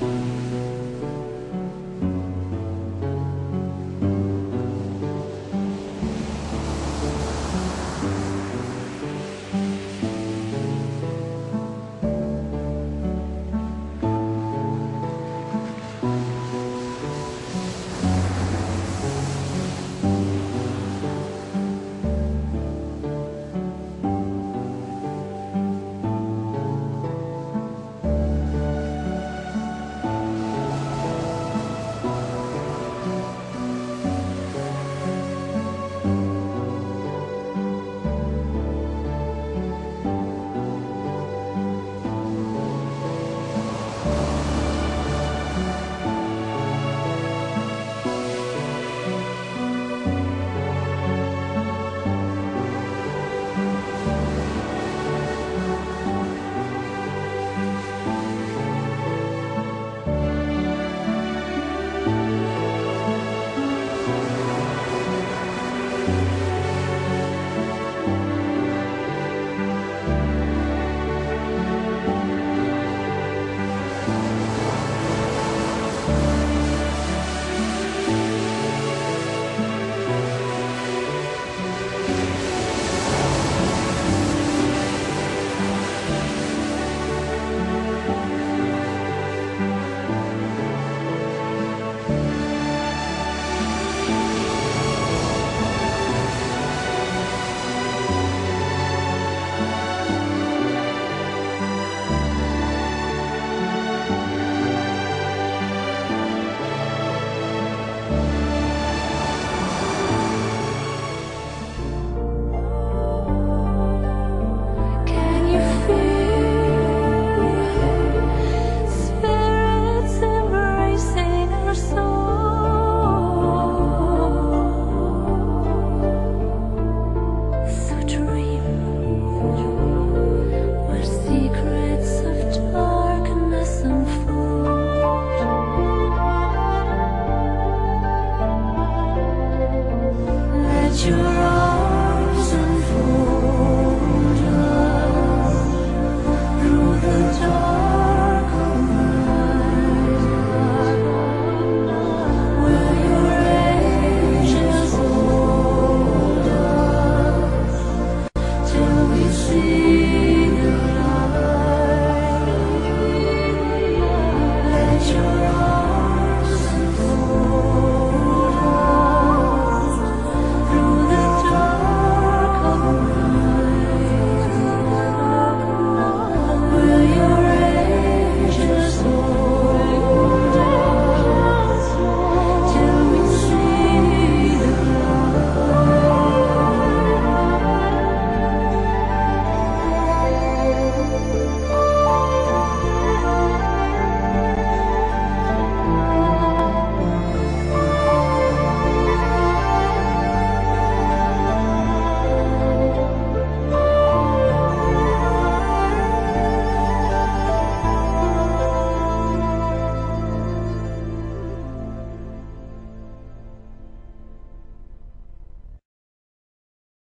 嗯。you.